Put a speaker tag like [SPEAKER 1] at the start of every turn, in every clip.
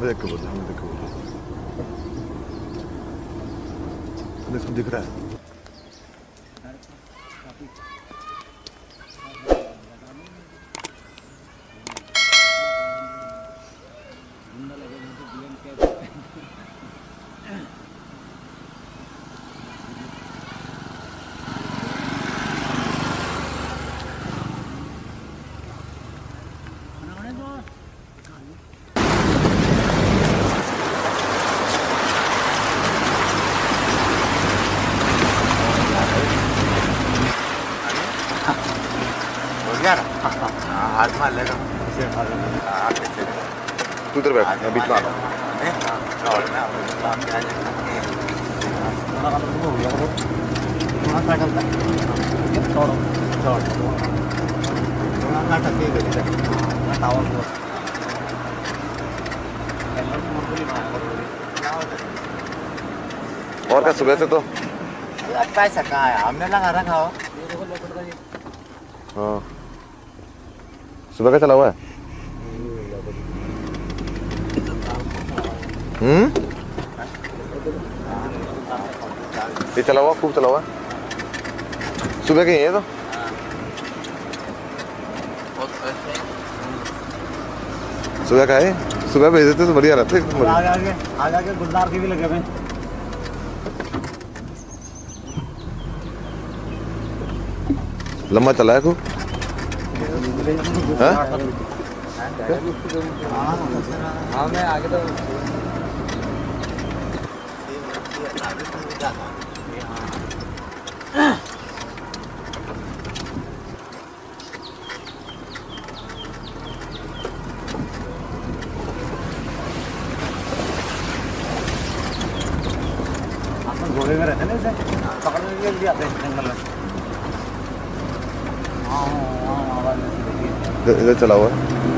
[SPEAKER 1] देखो देखो देखो। इसको दिख रहा हो
[SPEAKER 2] गया ना हाँ हाथ मार लेगा हाँ पीछे
[SPEAKER 1] तू इधर बैठ मैं बीच में आ
[SPEAKER 2] और
[SPEAKER 1] क्या सुबह से तो
[SPEAKER 2] पैसा कहाँ है हमने लगा रखा हो
[SPEAKER 1] हाँ। सुबह का चला हुआ है? हम्म ये चला हुआ खूब चला हुआ है सुबह के ही तो सुबह का है सुबह भेज देते तो बढ़िया रहते बढ़िया।
[SPEAKER 3] आगे गुलदार के भी लगे हुए हैं।
[SPEAKER 1] लंबा चला है खूब हाँ?
[SPEAKER 3] हाँ मैं आगे तो घोड़े हैं हाँ हाँ हाँ
[SPEAKER 1] चला हुआ है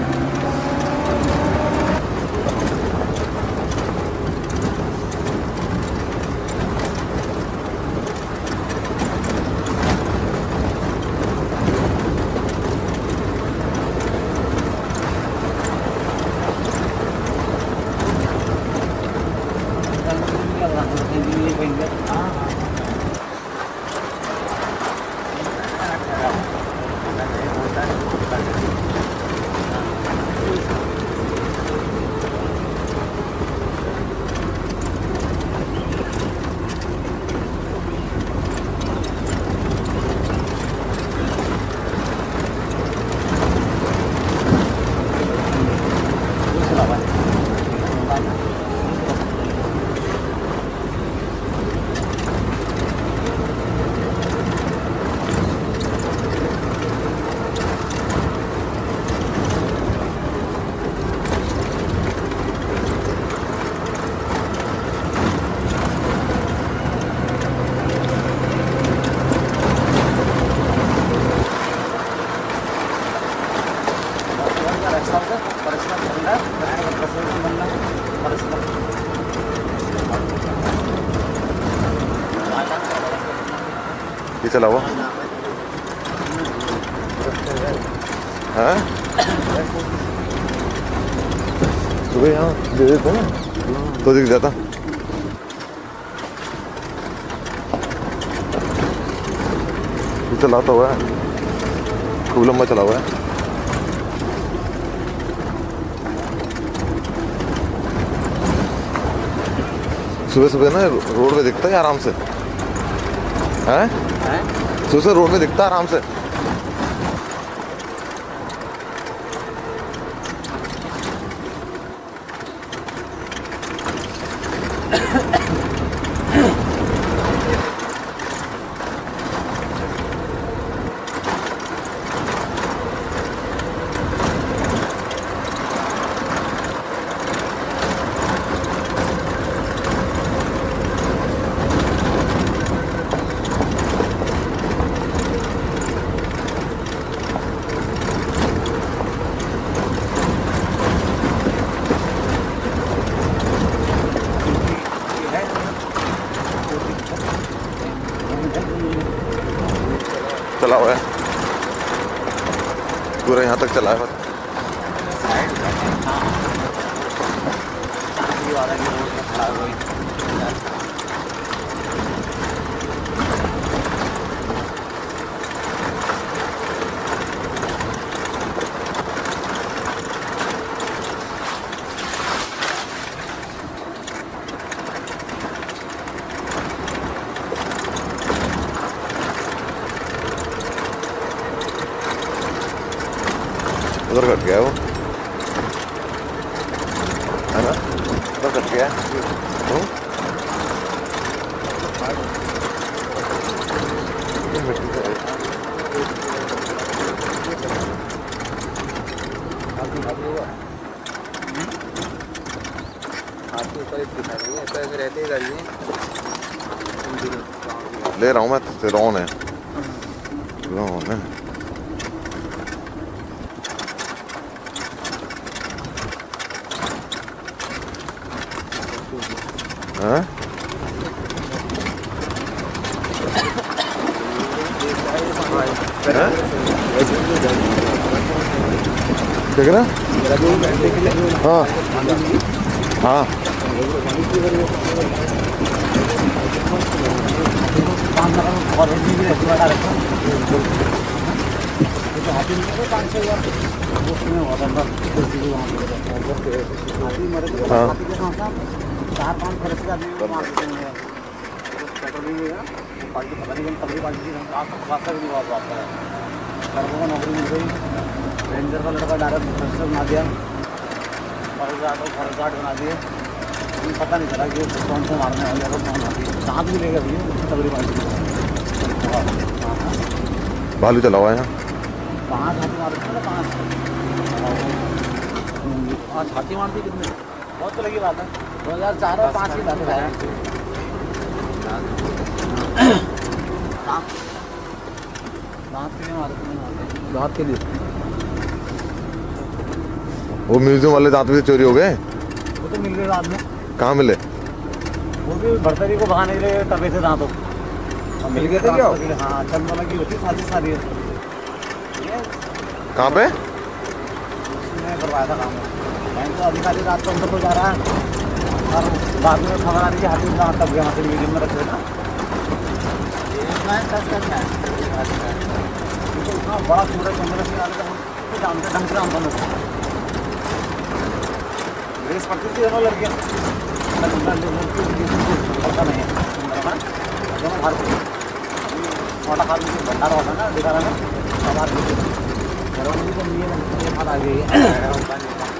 [SPEAKER 1] ये चला हुआ। हाँ? सुबह यहाँ दे देते ना? तो दिख जाता। ये चलाता हुआ है। खूब लंबा चला हुआ है। सुबह सुबह ना रोड पे दिखता है आराम से। हैं है? सुबह रोड में दिखता आराम से चला हुआ है। पूरा यहाँ तक चला है लगी वाला कि रोड पे खड़ा है कोई
[SPEAKER 4] उधर कट गया वो है ना उधर कट गया? ये मिट्टी का।
[SPEAKER 3] आपके ऊपर एक दिखा रही है ऐसा रहते
[SPEAKER 4] ले रहा हूँ मैं सिरोन है है हाँ? देख रहा हाँ हाँ हाँ।
[SPEAKER 1] के चार पाँच खर्च के हुआ पार्टी पता नहीं कौन तगड़ी पार्टी है सर्वों को नौकरी मिल गई रेंजर का लड़का डायरेक्ट बना दिया बना दिए पता नहीं चला कि कौन से मारने कौन है भी लेगा भैया तगड़ी पार्टी
[SPEAKER 4] भालू चला हुआ है यहाँ
[SPEAKER 1] पाँच हाथी मार थे ना पाँच पाँच हाथी मार दी कितने? बहुत तो लगी बात है। दो हज़ार चार और पाँच की बात है। दांत के लिए दांत के लिए।
[SPEAKER 4] वो म्यूज़ियम वाले दांत भी चोरी हो गए?
[SPEAKER 1] वो तो मिल गए बाद में।
[SPEAKER 4] कहाँ मिले?
[SPEAKER 1] वो भी भरतरी को भगाने के लिए तबे से दांतों
[SPEAKER 3] मिल गए थे क्या?
[SPEAKER 1] हाँ चंदोला की होती शादी ये
[SPEAKER 4] कहाँ पे?
[SPEAKER 1] उसने करवाया था काम। बैंक तो अधिकारी रात को अंदर को जा रहा है। और बाद में खबर आ रही है हाथी कहाँ तब गया मतलब मीडियम में रखे ना क्योंकि इतना बड़ा सूरज चंद्र सिंह आगे तो जानते ढंग से जानता लोग रेस पड़ती थी दोनों है दोनों में भंडार होता ना दिखा रहा में है आ गई है।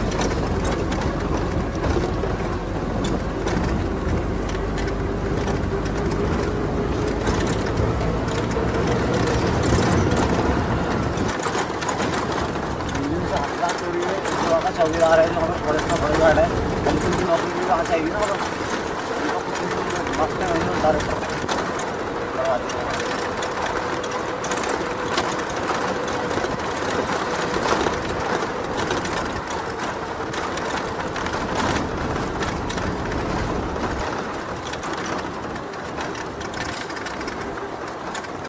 [SPEAKER 3] ये
[SPEAKER 4] रहे हैं तो है
[SPEAKER 1] जो हमें फॉरेस्ट में बड़े गार्ड है कंपनी की नौकरी भी वहाँ चाहिए ना मतलब मस्त है, सारे। करवा देंगे